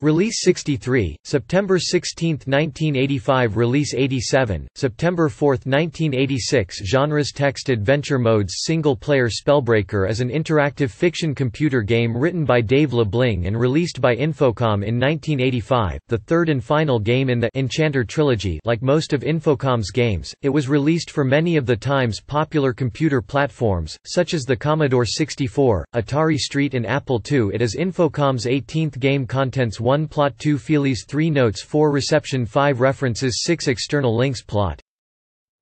Release 63, September 16, 1985 Release 87, September 4, 1986 Genres Text Adventure Modes. Single-player Spellbreaker is an interactive fiction computer game written by Dave Lebling and released by Infocom in 1985, the third and final game in the Enchanter trilogy. Like most of Infocom's games, it was released for many of the time's popular computer platforms, such as the Commodore 64, Atari ST and Apple II It is Infocom's 18th game contents 1 1 Plot 2 Feelies 3 Notes 4 Reception 5 References 6 External links Plot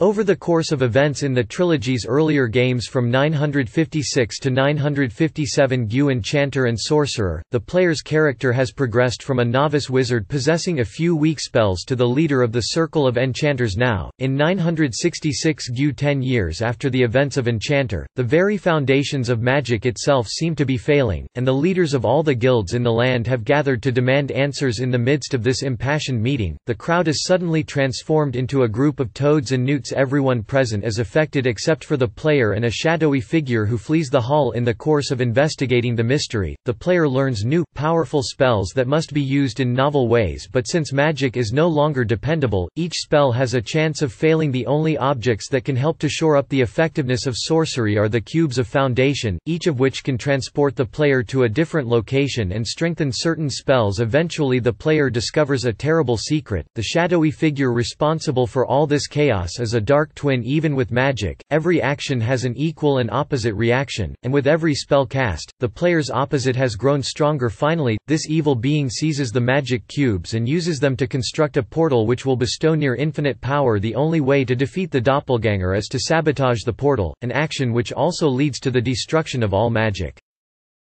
over the course of events in the trilogy's earlier games from 956 to 957 GUE Enchanter and Sorcerer, the player's character has progressed from a novice wizard possessing a few weak spells to the leader of the Circle of Enchanters now. In 966 GUE ten years after the events of Enchanter, the very foundations of magic itself seem to be failing, and the leaders of all the guilds in the land have gathered to demand answers in the midst of this impassioned meeting. The crowd is suddenly transformed into a group of toads and newts everyone present is affected except for the player and a shadowy figure who flees the hall in the course of investigating the mystery. The player learns new, powerful spells that must be used in novel ways but since magic is no longer dependable, each spell has a chance of failing. The only objects that can help to shore up the effectiveness of sorcery are the cubes of foundation, each of which can transport the player to a different location and strengthen certain spells. Eventually the player discovers a terrible secret, the shadowy figure responsible for all this chaos is a a dark twin even with magic, every action has an equal and opposite reaction, and with every spell cast, the player's opposite has grown stronger finally, this evil being seizes the magic cubes and uses them to construct a portal which will bestow near infinite power the only way to defeat the doppelganger is to sabotage the portal, an action which also leads to the destruction of all magic.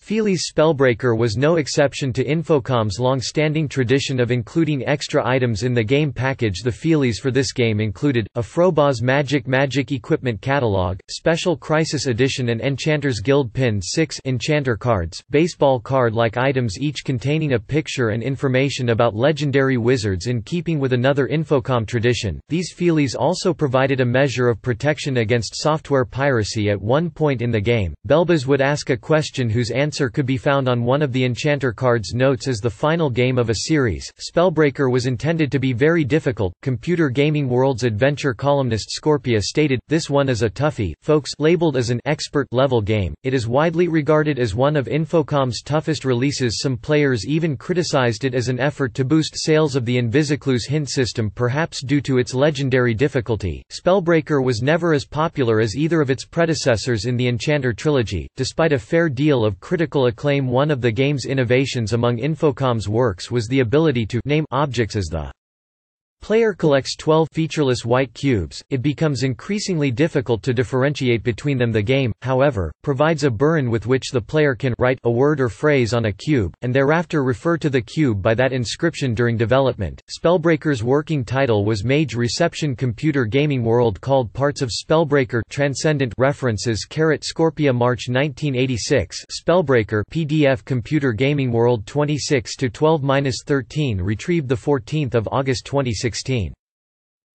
Feelies Spellbreaker was no exception to Infocom's long-standing tradition of including extra items in the game package The Feelies for this game included, a Frobozz Magic Magic Equipment Catalog, Special Crisis Edition and Enchanter's Guild Pin 6 Enchanter cards, baseball card-like items each containing a picture and information about legendary wizards in keeping with another Infocom tradition. These Feelies also provided a measure of protection against software piracy at one point in the game. Belboz would ask a question whose answer answer could be found on one of the Enchanter cards notes as the final game of a series. Spellbreaker was intended to be very difficult. Computer Gaming World's adventure columnist Scorpia stated, This one is a toughie, folks labeled as an expert level game. It is widely regarded as one of Infocom's toughest releases. Some players even criticized it as an effort to boost sales of the Invisiclues hint system perhaps due to its legendary difficulty. Spellbreaker was never as popular as either of its predecessors in the Enchanter trilogy, despite a fair deal of critical critical acclaim One of the game's innovations among Infocom's works was the ability to name objects as the Player collects 12 featureless white cubes, it becomes increasingly difficult to differentiate between them. The game, however, provides a burin with which the player can write a word or phrase on a cube, and thereafter refer to the cube by that inscription during development. Spellbreaker's working title was Mage Reception Computer Gaming World called Parts of Spellbreaker Transcendent References Carat Scorpia March 1986 Spellbreaker PDF Computer Gaming World 26 to 12-13 retrieved 14 August 2016 2016.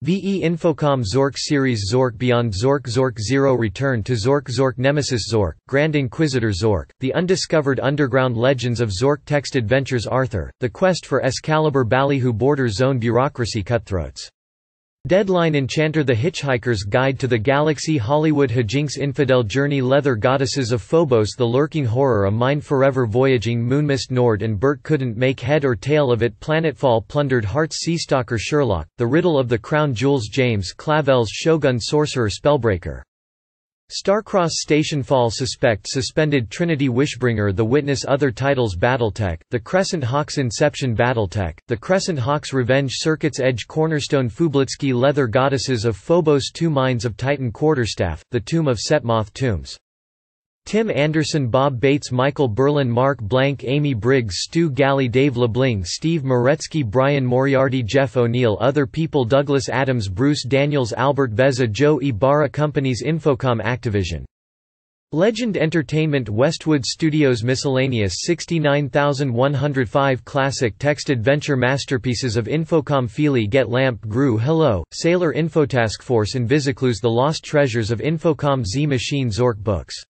VE Infocom Zork series Zork Beyond Zork Zork Zero Return to Zork Zork Nemesis Zork, Grand Inquisitor Zork, The Undiscovered Underground Legends of Zork Text Adventures Arthur, The Quest for Excalibur Ballyhoo Border Zone Bureaucracy Cutthroats Deadline Enchanter The Hitchhiker's Guide to the Galaxy Hollywood Hijinks Infidel Journey Leather Goddesses of Phobos The Lurking Horror A Mind Forever Voyaging Moonmist Nord and Bert couldn't make head or tail of it Planetfall Plundered Hearts Seastalker Sherlock, The Riddle of the Crown Jewels James Clavell's Shogun Sorcerer Spellbreaker Starcross Stationfall Suspect Suspended Trinity Wishbringer The Witness Other titles Battletech, The Crescent Hawks Inception Battletech, The Crescent Hawks Revenge Circuit's Edge Cornerstone Fooblitzky Leather Goddesses of Phobos Two Mines of Titan Quarterstaff, The Tomb of Setmoth Tombs Tim Anderson Bob Bates Michael Berlin Mark Blank Amy Briggs Stu Galley Dave Lebling Steve Meretzky Brian Moriarty Jeff O'Neill Other people Douglas Adams Bruce Daniels Albert Vezza, Joel Berez Companies Infocom Activision. Legend Entertainment Westwood Studios Miscellaneous 69105 Classic Text Adventure Masterpieces of Infocom Feely Get Lamp Grue Hello, Sailor Infotask Force Invisiclues The Lost Treasures of Infocom Z Machine Zork Books.